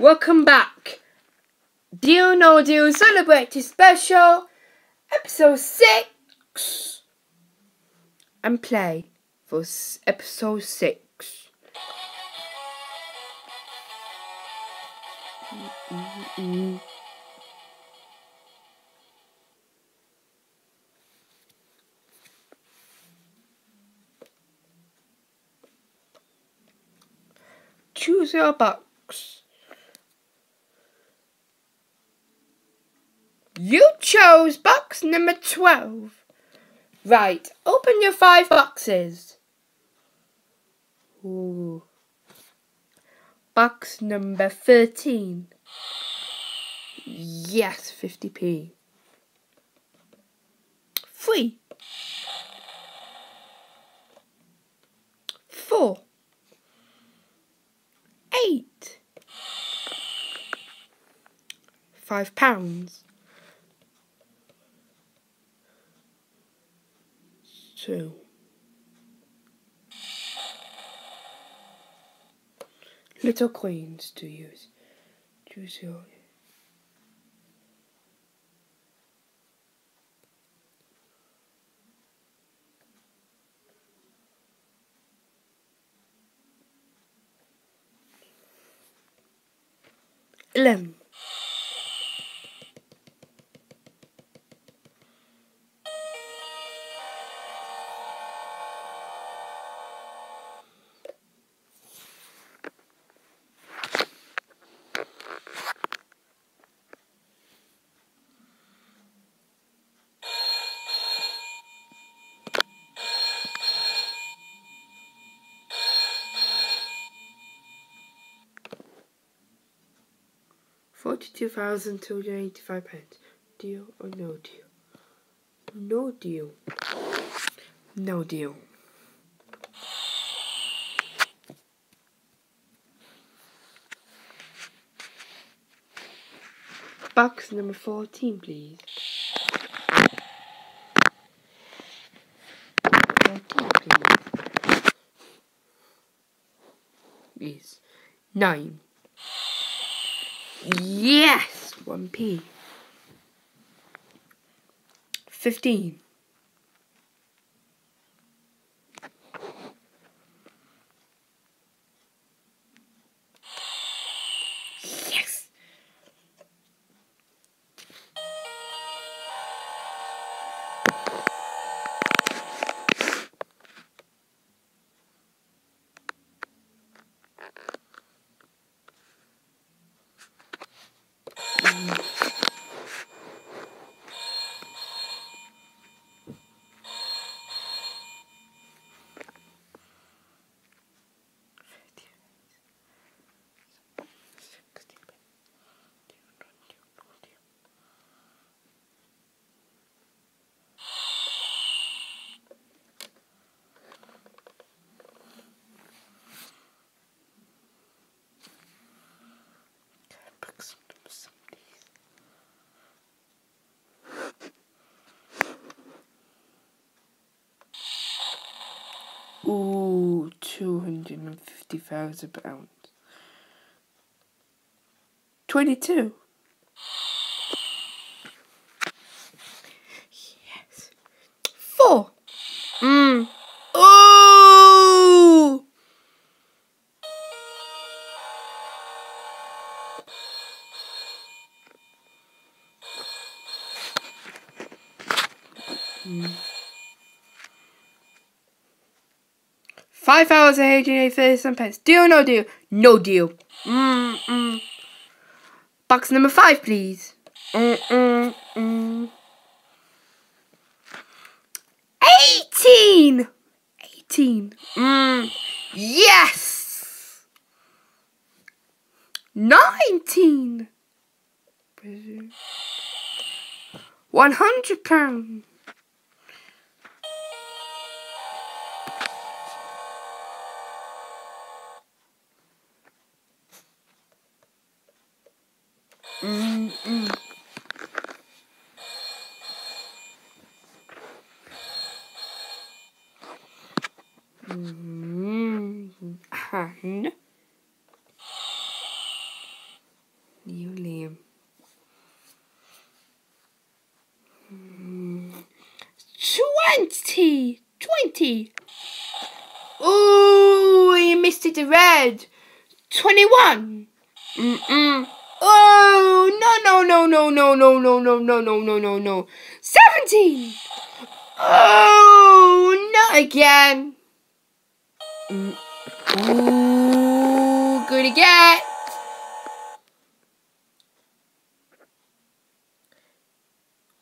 Welcome back. Deal No Deal Celebrity Special, Episode 6. And play for Episode 6. Mm-mm-mm. Choose your box. You chose box number 12. Right, open your five boxes. Ooh. Box number 13. Yes, 50p. Three. Four. Eight. Five pounds. Two. Little coins to use. Choose your. Eleven. Forty-two thousand two hundred eighty-five pounds. Deal or no deal? No deal. No deal. Box number fourteen, please. Fourteen, please. Yes. Nine. Yes! 1p. 15. Yes! Ooh, two hundred and fifty thousand pounds. Twenty-two. Yes. Four. Mm. Ooh. Mm. Five hours and eight thirty some pence. Deal or no deal? No deal. Mm mm. Box number five, please. Mm mm mm. Eighteen. Eighteen. Mm. Yes. Nineteen. One hundred pounds. And. Hmm. Twenty! Twenty! Oh, you missed it, the red. Twenty-one. Mm-mm. Oh, no, no, no, no, no, no, no, no, no, no, no, no. Seventeen. Oh, not again. Ooh, good again.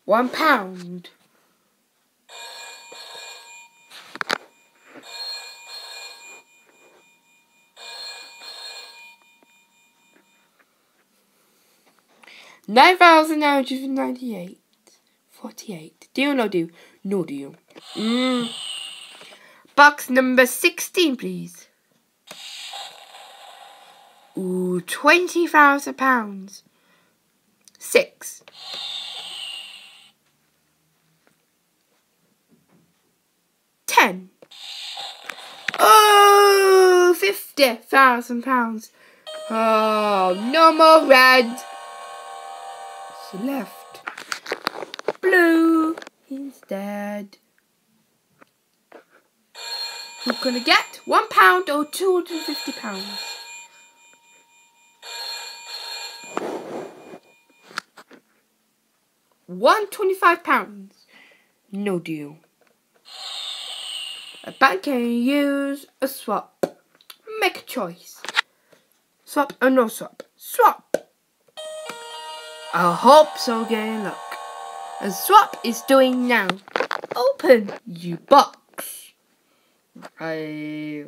One pound. Nine thousand nine hundred ninety-eight. Forty-eight. Deal no deal? No deal. Mm. Box number sixteen, please. Ooh, twenty thousand pounds. Six. Ten. Oh, fifty thousand pounds. Oh, no more red. She left. Blue instead. Who's gonna get one pound or two hundred and fifty pounds? One twenty-five pounds. No deal. A bank can use a swap. Make a choice. Swap or no swap? Swap. I hope so, get luck. And swap is doing now. Open you box. I.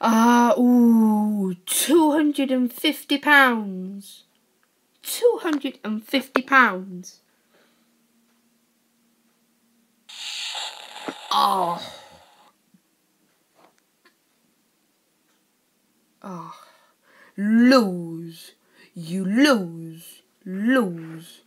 Ah, uh, ooh, two hundred and fifty pounds. Two hundred and fifty pounds. Oh. Oh. Lose. You lose. Lose.